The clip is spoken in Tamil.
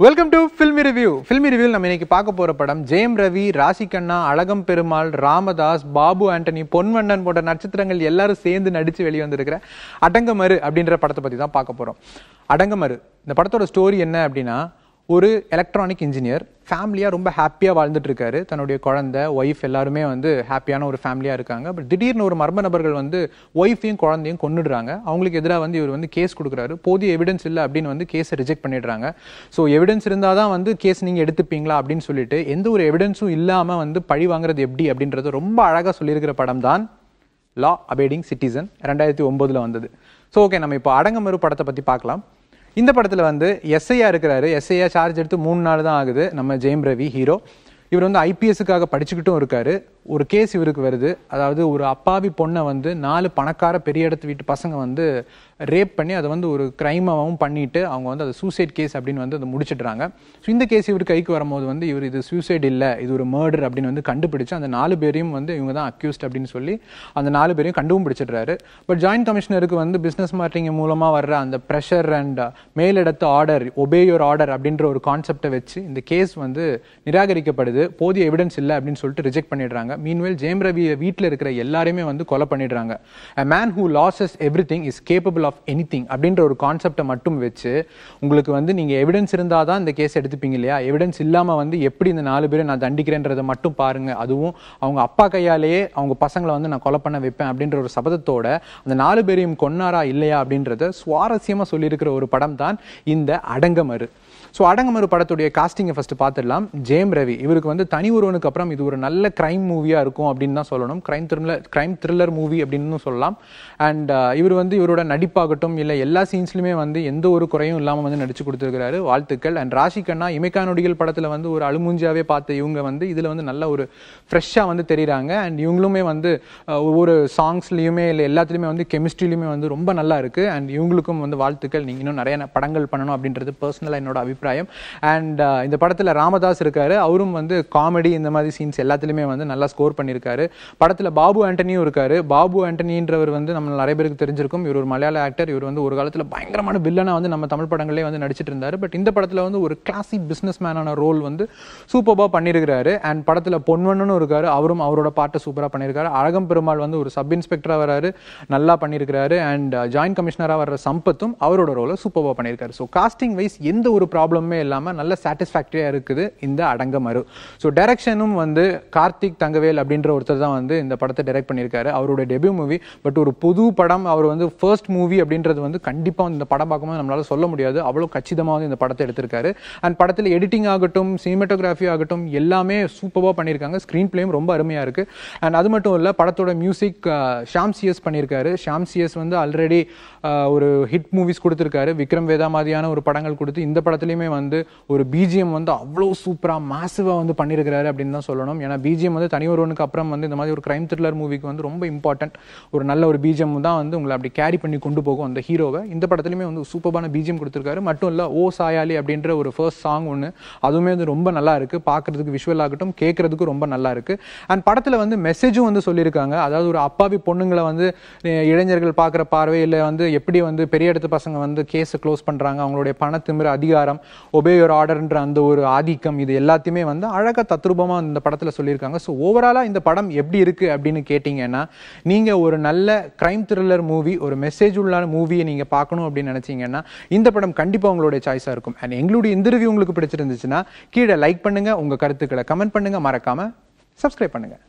Welcome to filmy review filmy review நம்ம இன்னைக்கு பார்க்க போகிற படம் ஜெயம் ரவி ராசிகண்ணா அழகம் பெருமாள் ராமதாஸ் பாபு ஆண்டனி பொன்வண்ணன் போன்ற நட்சத்திரங்கள் எல்லாரும் சேர்ந்து நடித்து வெளியே அடங்கமறு அப்படின்ற படத்தை பற்றி தான் பார்க்க போகிறோம் அடங்கமரு இந்த படத்தோட ஸ்டோரி என்ன அப்படின்னா ஒரு எலக்ட்ரானிக் இன்ஜினியர் ஃபேமிலியாக ரொம்ப ஹாப்பியாக வாழ்ந்துட்டு இருக்காரு தன்னுடைய குழந்தை ஒய்ஃப் எல்லாருமே வந்து ஹாப்பியான ஒரு ஃபேமிலியாக இருக்காங்க. பட் திடீர்னு ஒரு மர்ம நபர்கள் வந்து ஒய்ஃபையும் குழந்தையும் கொன்னுடுறாங்க. அவங்களுக்கு எதிராக வந்து இவர் வந்து கேஸ் கொடுக்குறாரு. போதிய எவிடன்ஸ் இல்லை அப்படின்னு வந்து கேஸை ரிஜெக்ட் பண்ணிடுறாங்க. ஸோ எவிடன்ஸ் இருந்தால் தான் வந்து கேஸ் நீங்கள் எடுத்துப்பீங்களா அப்படின்னு சொல்லிட்டு எந்த ஒரு எவிடன்ஸும் இல்லாமல் வந்து பழி வாங்குறது எப்படி அப்படின்றது ரொம்ப அழகாக சொல்லியிருக்கிற படம் தான் லா அபேடிங் சிட்டிசன் ரெண்டாயிரத்தி ஒம்போதில் வந்தது. ஸோ ஓகே நம்ம இப்போ அடங்கமறு படத்தை பற்றி பார்க்கலாம். இந்த படத்தில் வந்து எஸ்ஐயா இருக்கிறாரு. எஸ்ஐயா சார்ஜ் எடுத்து மூணு நாள் தான் ஆகுது. நம்ம ஜெயம் ரவி ஹீரோ இவர் வந்து ஐபிஎஸ்க்காக படிச்சுக்கிட்டும் இருக்காரு. ஒரு கேஸ் இவருக்கு வருது. அதாவது ஒரு அப்பாவி பொண்ணை வந்து நாலு பணக்கார பெரிய இடத்து வீட்டு பசங்க வந்து ரேப் பண்ணி அதை வந்து ஒரு கிரைமாவும் பண்ணிட்டு அவங்க வந்து அதை சூசைட் கேஸ் அப்படின்னு வந்து அதை முடிச்சிடுறாங்க. ஸோ இந்த கேஸ் இவர் கைக்கு வரும்போது வந்து இவர் இது சூசைட் இல்லை இது ஒரு மர்டர் அப்படின்னு வந்து கண்டுபிடிச்சு அந்த நாலு பேரையும் வந்து இவங்க தான் அக்யூஸ்ட் அப்படின்னு சொல்லி அந்த நாலு பேரையும் கண்டுவும் பிடிச்சிடுறாரு. பட் ஜாயின்ட் கமிஷனருக்கு வந்து பிஸ்னஸ் மார்ட்டிங் மூலமாக வர்ற அந்த ப்ரெஷர் அண்ட் மேலிடத்து ஆர்டர் ஒபே யோர் ஆர்டர் அப்படின்ற ஒரு கான்செப்டை வச்சு இந்த கேஸ் வந்து நிராகரிக்கப்படுது. போதிய எவிடன்ஸ் இல்லை அப்படின்னு சொல்லிட்டு ரிஜெக்ட் பண்ணிடுறாங்க. மீன்வேல் ஜெயம் ரவி வீட்டில் இருக்கிற எல்லாருமே வந்து கொலை பண்ணிடுறாங்க. Man who loses everything is capable of anything அப்படின்ற ஒரு கான்செப்டை மட்டும் வச்சு உங்களுக்கு வந்து நீங்கள் எவிடன்ஸ் இருந்தால் தான் இந்த கேஸ் எடுத்துப்பீங்க இல்லையா? எவிடன்ஸ் இல்லாமல் வந்து எப்படி இந்த நாலு பேரை நான் தண்டிக்கிறேன்றதை மட்டும் பாருங்க. அதுவும் அவங்க அப்பா கையாலேயே அவங்க பசங்களை வந்து நான் கொலை பண்ண வைப்பேன் அப்படின்ற ஒரு சபதத்தோட அந்த நாலு பேரையும் கொன்னாரா இல்லையா அப்படின்றத சுவாரஸ்யமாக சொல்லியிருக்கிற ஒரு படம் தான் இந்த அடங்கமறு ஸோ அடங்கமறு படத்துடைய காஸ்டிங்கை ஃபஸ்ட்டு பார்த்துடலாம். ஜெயம் ரவி இவருக்கு வந்து தனி ஒருவனுக்கு அப்புறம் இது ஒரு நல்ல கிரைம் மூவியாக இருக்கும் அப்படின்னு தான் சொல்லணும். Crime thriller crime thriller movie அப்படின்னு சொல்லலாம். அண்ட் uh, இவர் வந்து இவரோட நடிப்பாகட்டும் இல்லை எல்லா சீன்ஸ்லையுமே வந்து எந்த ஒரு குறையும் இல்லாமல் வந்து நடிச்சு கொடுத்துருக்கிறாரு. வாழ்த்துக்கள். அண்ட் ராஷி கண்ணா இமைக்கா நொடிகள் படத்தில் வந்து ஒரு அழுமூஞ்சாவே பார்த்த இவங்க வந்து இதில் வந்து நல்ல ஒரு ஃப்ரெஷ்ஷாக வந்து தெரியுறாங்க. அண்ட் இவங்களுமே வந்து ஒவ்வொரு சாங்ஸ்லையுமே இல்லை எல்லாத்துலேயுமே வந்து கெமிஸ்ட்ரிலையுமே வந்து ரொம்ப நல்லா இருக்குது அண்ட் இவங்களுக்கும் வந்து வாழ்த்துக்கள். நீங்கள் இன்னும் நிறைய படங்கள் பண்ணணும் அப்படின்றது பர்சனலாக என்னோட அபிப்பிராயம். அண்ட் uh, இந்த படத்தில் ராமதாஸ் இருக்காரு. அவரும் வந்து காமெடி இந்த மாதிரி சீன்ஸ் எல்லாத்துலேயுமே வந்து நல்லா ஸ்கோர் பண்ணியிருக்காரு படத்தில் பாபு ஆண்டனியும் இருக்காரு. பாபு ஆண்டனின்றவர் வந்து நம்ம நிறைய பேருக்கு தெரிஞ்சிருக்கும். இவர் ஒரு மலையாள ஆக்டர் இவர் வந்து ஒரு காலத்தில் பயங்கரமான வில்லனா வந்து நம்ம தமிழ் படங்களே வந்து நடிச்சிட்டு இருந்தார். பட் இந்த படத்தில் வந்து ஒரு கிளாசிக் பிஸ்னஸ் மேனான ரோல் வந்து சூப்பராக பண்ணியிருக்காரு அண்ட் படத்தில் பொன்வண்ணனும் இருக்காரு. அவரும் அவரோட பாட்டை சூப்பராக பண்ணியிருக்காரு அழகம் பெருமாள் வந்து ஒரு சப் இன்ஸ்பெக்டராக வராரு. நல்லா பண்ணியிருக்கிறாரு அண்ட் ஜாயின்ட் கமிஷனராக வர்ற சம்பத்தும் அவரோட ரோலை சூப்பராக பண்ணியிருக்காரு ஸோ காஸ்டிங் வைஸ் எந்த ஒரு ப்ராப்ளம் இல்லாமல் நல்ல சாட்டிஸ்ஃபேக்டரியாக இருக்குது இந்த அடங்கமரு ஸோ டைரக்ஷனும் வந்து கார்த்திக் தங்கவேல் அப்படின்ற ஒருத்தர் தான் வந்து இந்த படத்தை டைரக்ட் பண்ணியிருக்காரு. அவருடைய டெபியூ மூவி பட் ஒரு புது படம் அவர் வந்து ஃபர்ஸ்ட் மூவி அப்படின்றது வந்து கண்டிப்பாக இந்த படம் பார்க்கும்போது நம்மளால சொல்ல முடியாது. அவ்வளோ கச்சிதமாக வந்து இந்த படத்தை எடுத்திருக்காரு. அண்ட் படத்தில் எடிட்டிங் ஆகட்டும் சினிமேட்டோகிராஃபி ஆகட்டும் எல்லாமே சூப்பராக பண்ணியிருக்காங்க. ஸ்க்ரீன் பிளேயும் ரொம்ப அருமையாக இருக்குது அண்ட் அது மட்டும் இல்லை படத்தோட மியூசிக் ஷாம் சிஎஸ் பண்ணியிருக்காரு. ஷாம் சிஎஸ் வந்து ஆல்ரெடி ஒரு ஹிட் மூவிஸ் கொடுத்துருக்காரு. விக்ரம் வேதா மாதிரியான ஒரு படங்கள் கொடுத்து இந்த படத்துலையுமே வந்து ஒரு பிஜிஎம் வந்து அவ்வளோ சூப்பராக மாசிவாக வந்து பண்ணியிருக்கிறாரு அப்படின்னு தான் சொல்லணும். ஏன்னா பிஜிஎம் வந்து தனி ஒருவனுக்கு அப்புறம் வந்து இந்த மாதிரி ஒரு கிரைம் த்ரில்லர் மூவிக்கு வந்து ரொம்ப இம்பார்ட்டன்ட் ஒரு நல்ல ஒரு பிஜிஎம் தான் வந்து உங்களை அப்படி கேரி பண்ணி கொண்டு போகும் அந்த ஹீரோவை இந்த படத்துலையுமே வந்து சூப்பரான பிஜிஎம் கொடுத்துருக்காரு. மட்டும் இல்லை ஓ சாயாலி அப்படின்ற ஒரு ஃபர்ஸ்ட் சாங் ஒன்று அதுவுமே வந்து ரொம்ப நல்லா இருக்குது பார்க்கறதுக்கு விஷுவல் ஆகட்டும் கேட்கறதுக்கு ரொம்ப நல்லா இருக்குது அண்ட் படத்தில் வந்து மெசேஜும் வந்து சொல்லியிருக்காங்க. அதாவது ஒரு அப்பாவி பொண்ணுங்களை வந்து இளைஞர்கள் பார்க்குற பார்வையில் வந்து எப்படி வந்து பெரிய இடத்து பசங்க வந்து கேஸை க்ளோஸ் பண்ணுறாங்க அவங்களுடைய பணத்திமிர அதிகாரம் ஒபேயோர் ஆர்டர்ன்ற அந்த ஒரு ஆதிக்கம் இது எல்லாத்தையுமே வந்து அழகாக தத்ரூபமாக இந்த படத்தில் சொல்லியிருக்காங்க. ஸோ ஓவராலாக இந்த படம் எப்படி இருக்குது அப்படின்னு கேட்டிங்கன்னா நீங்கள் ஒரு நல்ல க்ரைம் த்ரில்லர் மூவி ஒரு மெசேஜ் உள்ள மூவியை நீங்கள் பார்க்கணும் அப்படின்னு நினச்சிங்கன்னா இந்த படம் கண்டிப்பாக உங்களுடைய சாய்ஸாக இருக்கும். அண்ட் எங்களுடைய இந்த ரிவ்யூ உங்களுக்கு பிடிச்சிருந்துச்சுன்னா கீழே லைக் பண்ணுங்கள் உங்கள் கருத்துக்களை கமெண்ட் பண்ணுங்கள் மறக்காமல் சப்ஸ்கிரைப் பண்ணுங்கள்